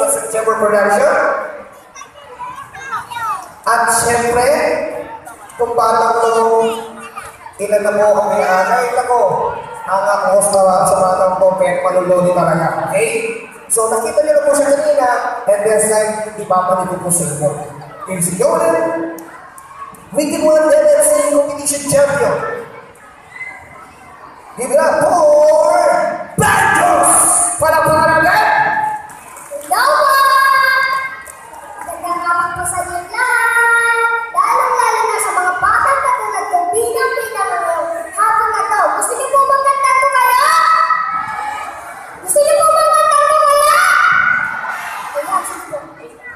ng September production. At siyempre, kung batang to, ilan na po ang may anay, nako, ang ako sa, sa batang to, pero maluloni talaga, okay? So nakita niyo na po siya kanina, and this time, ipapalit ko po sa inyo. Here's Yonan, Wiki One LLC Competition Champion. Give it up This is the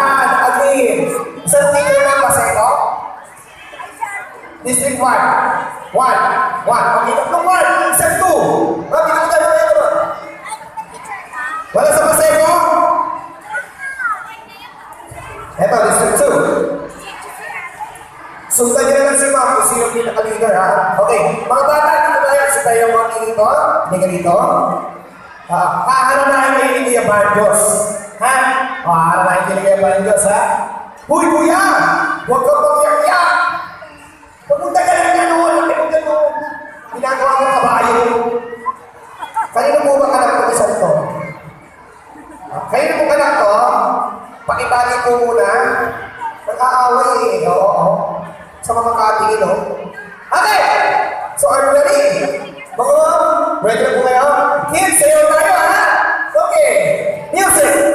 District 1. One. One. Okey, tatlong one. Set two. Rapi nak tayo, tayo, tayo. Wala sa pasay ko? Eto, district si Ma'am kung yung pinaka-leader ha. Okay, mga bata, kita tayo sa tayo mga kinito. Hindi ka dito. Uh, kaano na ang hindi yung Diyos? Ha? Kaano na ang hindi ha? Kuya! Huwag ka Pupunta ka lang na noon. Hindi mo gano'n. Ginagawa mo kabayo. Kanino po ba anak ko isa ito? Ah, Kanino po anak to? Pakibali po muna. Nag-aaway eh. Oo, oo. Sa mga katingin, no? Okay! So, are you ready? Mga ready na po kayo? Kids, sayo tayo, ha? Okay. Music!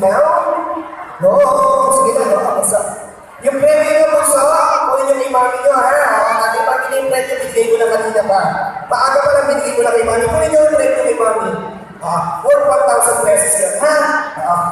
Now? No, sige na, no? Kamusta? Yung premyo po sa kunin yung kay mami nyo, ha? Kasi pag hindi yung premyo, binigay ko na kanina pa. Maaga pa lang binigay ko na kay mami. Kunin nyo yung premyo kay mami. Ah, 1,000 pesos yun, ha? Ah,